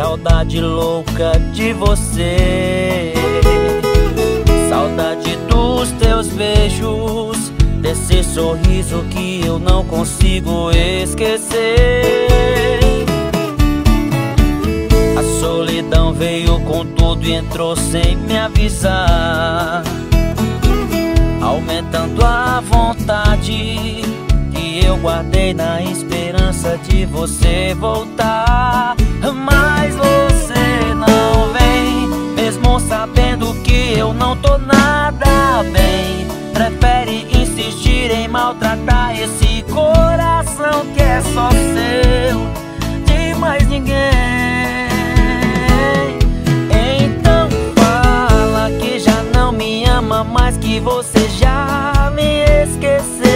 saudade louca de você. Saudade dos teus beijos, desse sorriso que eu não consigo esquecer. A solidão veio com tudo e entrou sem me avisar, aumentando a vontade eu guardei na esperança de você voltar. Mas você não vem, mesmo sabendo que eu não tô nada bem. Prefere insistir em maltratar esse coração que é só seu, de mais ninguém. Então fala que já não me ama mais que você já me esqueceu.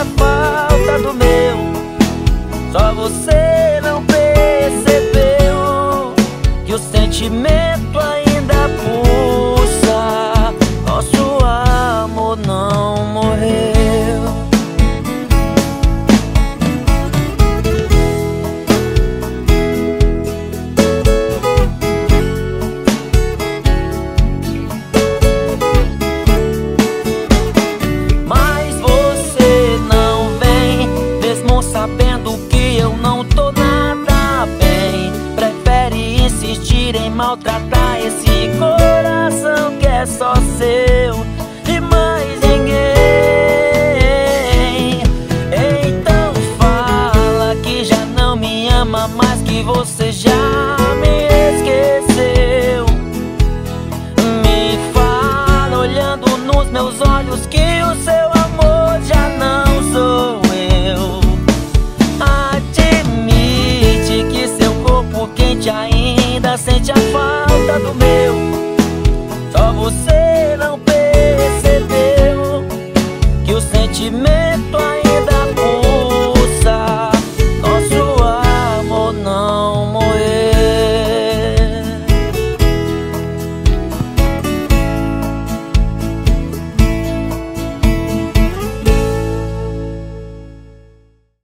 A falta do meu. Só você não percebeu Que o sentimento maltratar esse coração que é só seu e mais ninguém. Então fala que já não me ama mais que você já me esqueceu. Me fala olhando nos meus olhos que o seu amor já não sou